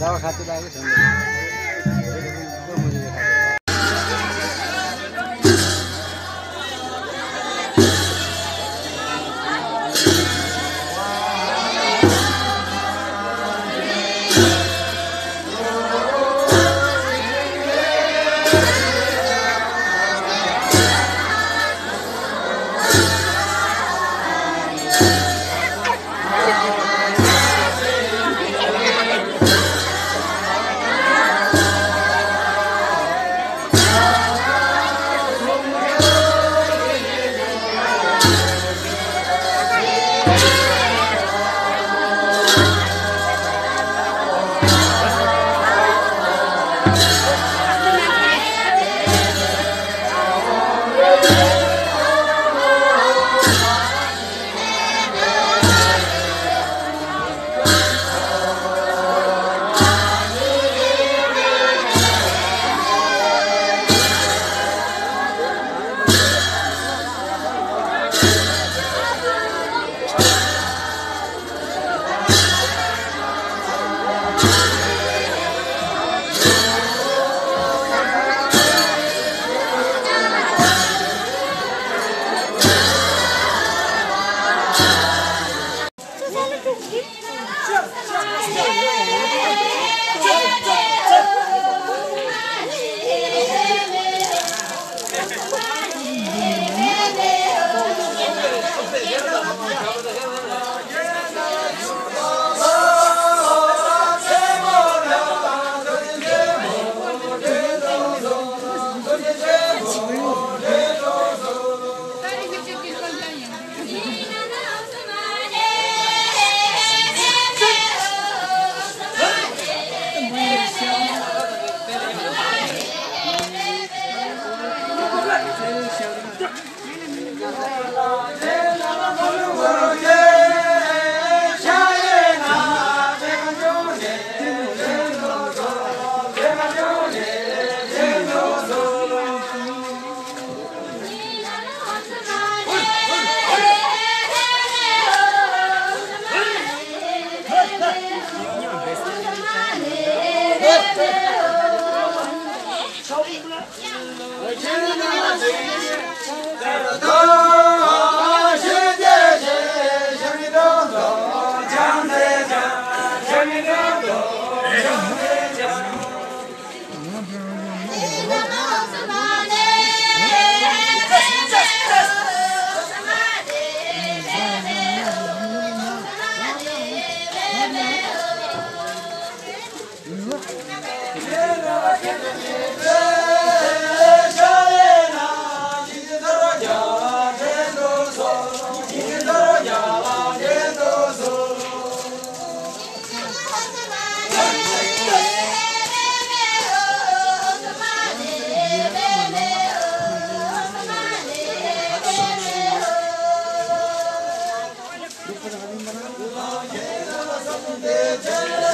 दवा खाते लागेल Yeah. 아, Allah, yeah, Allah,